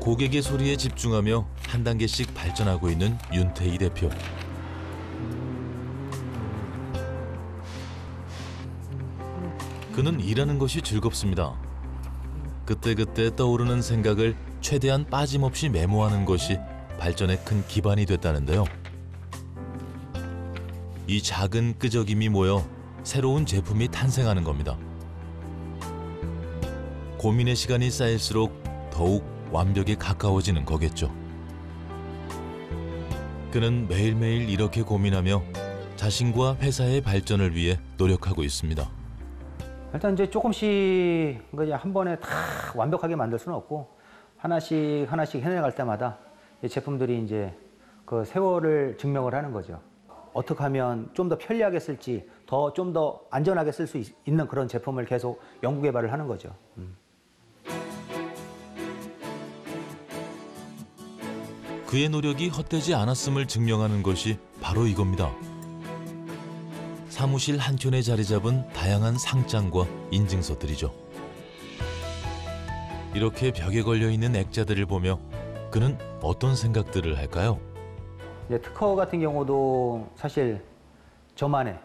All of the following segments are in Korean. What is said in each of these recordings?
고객의 소리에 집중하며 한 단계씩 발전하고 있는 윤태희 대표. 그는 일하는 것이 즐겁습니다. 그때그때 떠오르는 생각을 최대한 빠짐없이 메모하는 것이 발전의 큰 기반이 됐다는데요. 이 작은 끄적임이 모여 새로운 제품이 탄생하는 겁니다. 고민의 시간이 쌓일수록 더욱 완벽에 가까워지는 거겠죠. 그는 매일매일 이렇게 고민하며 자신과 회사의 발전을 위해 노력하고 있습니다. 일단 이제 조금씩 그냥 한 번에 다 완벽하게 만들 수는 없고 하나씩 하나씩 해내갈 때마다 이 제품들이 이제 그 세월을 증명을 하는 거죠. 어떻게 하면 좀 더 편리하게 쓸지 더 좀 더 안전하게 쓸 수 있는 그런 제품을 계속 연구 개발을 하는 거죠. 음. 그의 노력이 헛되지 않았음을 증명하는 것이 바로 이겁니다. 사무실 한켠에 자리 잡은 다양한 상장과 인증서들이죠. 이렇게 벽에 걸려 있는 액자들을 보며 그는 어떤 생각들을 할까요? 특허 같은 경우도 사실 저만의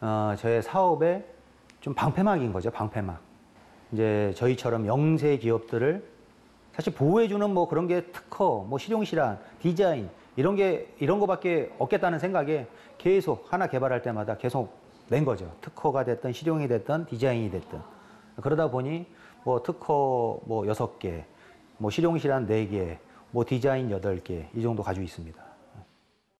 어, 저의 사업의 좀 방패막인 거죠, 방패막. 이제 저희처럼 영세 기업들을 사실 보호해주는 뭐 그런 게 특허, 뭐 실용실안, 디자인 이런 게 이런 거밖에 없겠다는 생각에 계속 하나 개발할 때마다 계속 낸 거죠. 특허가 됐든 실용이 됐든 디자인이 됐든 그러다 보니 뭐 특허 뭐 여섯 개, 뭐 실용실안 네 개, 뭐 디자인 여덟 개 이 정도 가지고 있습니다.